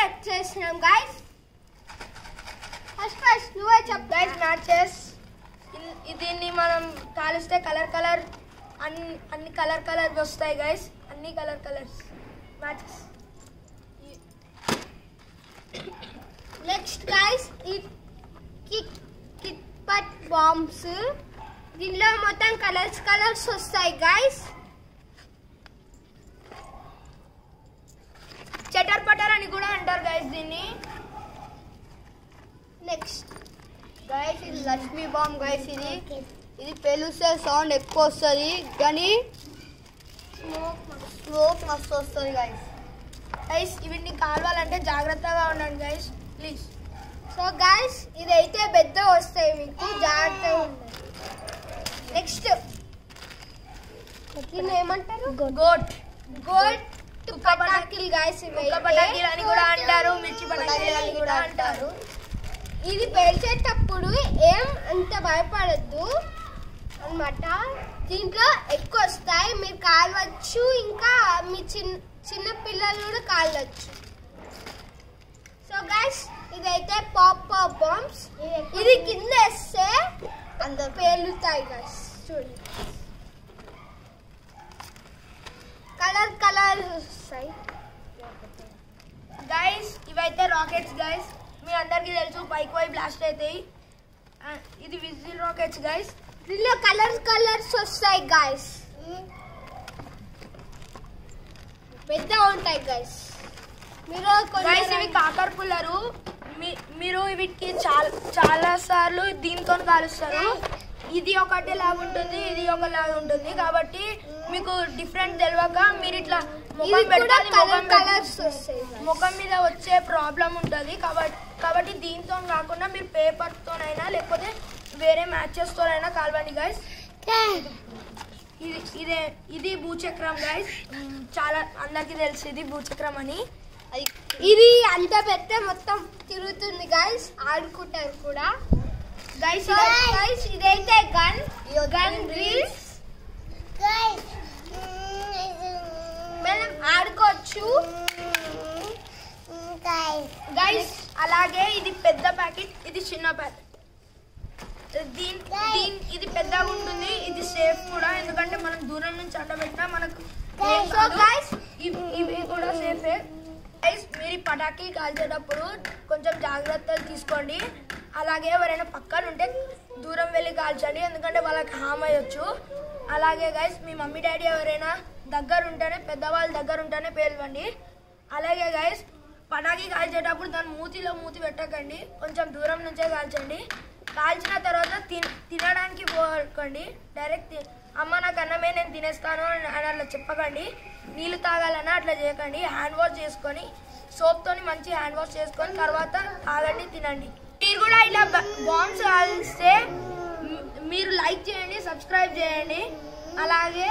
React చేసినాం guys first first నువ్వే చెప్ గైస్ మ్యాచెస్ దీన్ని మనం కాలిస్తే కలర్ కలర్ అన్ని అన్ని కలర్ కలర్ వస్తాయి గైస్ అన్ని colour colours. Matches next guys kick kit pat bombs. దీనిలో మొత్తం కలర్స్ కలర్స్ వస్తాయి గైస్ ఇది లక్ష్మీ బాంబ్ గైస్ ఇది. ఇది పేలుస్తే సౌండ్ ఎక్కువ వస్తుంది కానీ స్మోక్ మస్తు వస్తుంది గైస్ గైస్ ఇవన్నీ కావాలంటే జాగ్రత్తగా ఉండండి గైస్ ప్లీజ్ సో గైస్ ఇదైతే పెద్ద వస్తాయి మీకు జాగ్రత్తగా ఉండండి. నెక్స్ట్ దీన్ని ఏమంటారు? గోట్ గోల్డ్ పటాకిల్ కుక్క పటాకీలు అని కూడా అంటారు మిర్చి పటాకీలు అని కూడా అంటారు. ఇది పేల్చేటప్పుడు ఏం అంత భయపడద్దు అన్నమాట. దీంట్లో ఎక్కువ వస్తాయి. మీరు కాలవచ్చు. ఇంకా మీ చిన్న చిన్న పిల్లలు కూడా కాలవచ్చు. సో గైస్ ఇదైతే పాప్ పాప్ బాంబ్స్ ఇది కింద వేస్తే అందరు పేలుతాయి గైస్ చూడండి. కలర్ కలర్ వస్తాయి. గైస్ ఇవైతే రాకెట్స్ గైస్ మీ అందరికీ తెలుసు పైకి పోయి బ్లాస్ట్ అవుతాయి ఇది విజిల్ రాకెట్స్ గైస్ దీనిలో కలర్స్ కలర్స్ వస్తాయి గాయస్ పెద్ద ఉంటాయి గైస్ మీరు గైస్ ఇవి కాకర పుల్లరు. మీరు వీటికి చాలా చాలా సార్లు దీంతో కాలుస్తారు. ఇది ఒకటి లాగా ఉంటుంది ఇది ఒకలాగా ఉంటుంది కాబట్టి మీకు డిఫరెంట్ తెలియక మీరు ఇట్లా ముఖం ఇది పెట్టాలి ముఖం మీద వచ్చే ప్రాబ్లం ఉంటుంది. కాబట్టి కాబట్టి దీంతో కాకుండా మీరు పేపర్తోనైనా లేకపోతే వేరే మ్యాచెస్తోనైనా కాల్వండి గైస్ ఇది ఇదే ఇది భూచక్రం గైస్ చాలా అందరికీ తెలుసు ఇది భూచక్రం అని. ఇది అంత పెద్ద మొత్తం తిరుగుతుంది గైస్ ఆడుకుంటారు కూడా. గైస్ గైస్ ఇదైతే గన్ గన్ రీల్స్ మనం ఆడుకోవచ్చు గైస్ అలాగే ఇది పెద్ద ప్యాకెట్ ఇది చిన్న ప్యాకెట్. దీని దీని ఇది పెద్దగా ఉంటుంది ఇది సేఫ్ కూడా ఎందుకంటే మనం దూరం నుంచి అడ్డబెట్టినా మనకు ఇవి ఇవి కూడా సేఫే. గైస్ మీరు పటాకీ కాల్చేటప్పుడు కొంచెం జాగ్రత్తలు తీసుకోండి. అలాగే ఎవరైనా పక్కన ఉంటే దూరం వెళ్ళి కాల్చండి ఎందుకంటే వాళ్ళకి హామ్ అయ్యొచ్చు. అలాగే గైస్ మీ మమ్మీ డాడీ ఎవరైనా దగ్గర ఉంటేనే పెద్దవాళ్ళ దగ్గర ఉంటేనే పేలవండి అలాగే గైస్ పటాకి కాల్చేటప్పుడు దాని మూతిలో మూతి పెట్టకండి. కొంచెం దూరం నుంచే కాల్చండి. కాల్చిన తర్వాత తిన తినడానికి పోకండి. డైరెక్ట్ అమ్మ నాకు అన్నమే నేను తినేస్తాను అని అని అట్లా చెప్పకండి. నీళ్ళు తాగాలన్నా అట్లా చేయకండి. హ్యాండ్ వాష్ చేసుకొని సోప్తోని మంచి హ్యాండ్ వాష్ చేసుకొని తర్వాత తాగండి తినండి. మీరు కూడా ఇలా బాంబ్స్ కాల్స్తే మీరు లైక్ చేయండి సబ్స్క్రైబ్ చేయండి. అలాగే